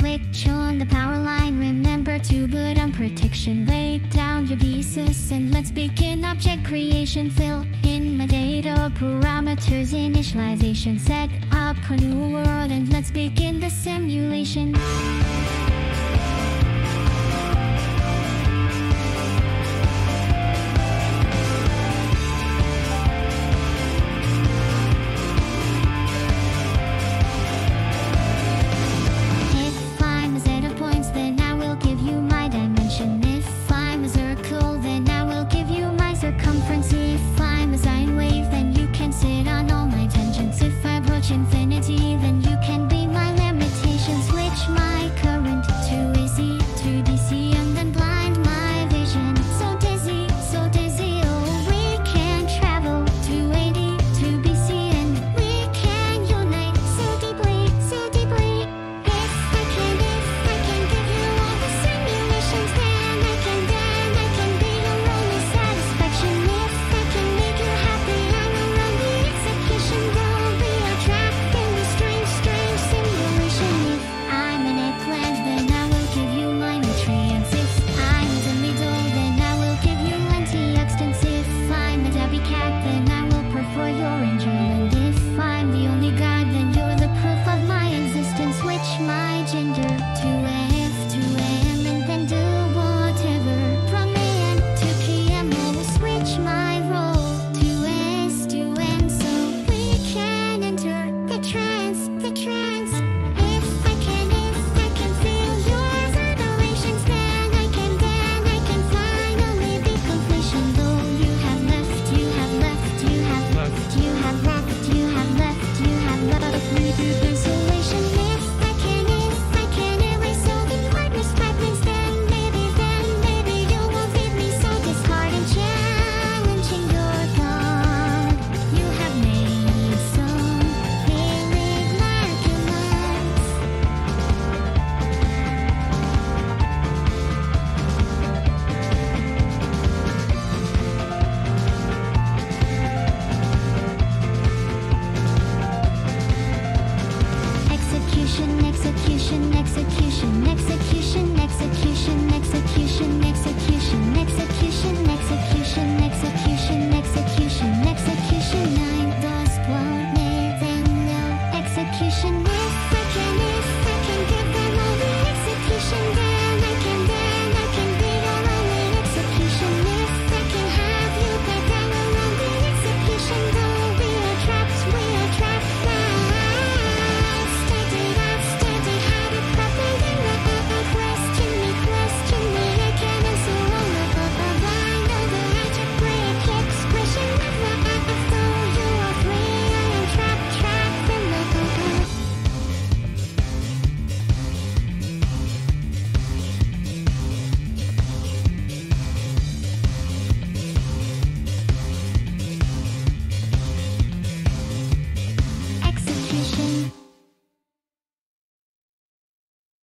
switch on the power line. Remember to put on protection. Lay down your pieces and let's begin object creation. Fill in my data parameters, initialization. Set up a new world and let's begin the simulation.